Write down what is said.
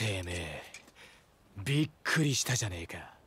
てめびっくりしたじゃねえか。